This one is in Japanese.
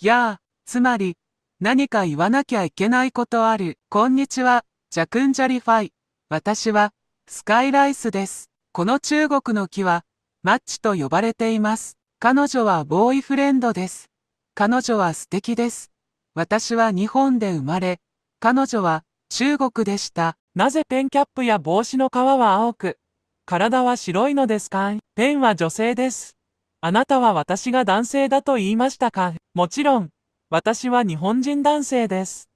やあ、つまり、何か言わなきゃいけないことある。こんにちは、ジャクンジャリファイ。私は、スカイライスです。この中国の木は、マッチと呼ばれています。彼女はボーイフレンドです。彼女は素敵です。私は日本で生まれ、彼女は中国でした。なぜペンキャップや帽子の皮は青く、体は白いのですか？ペンは女性です。あなたは私が男性だと言いましたか？もちろん、私は日本人男性です。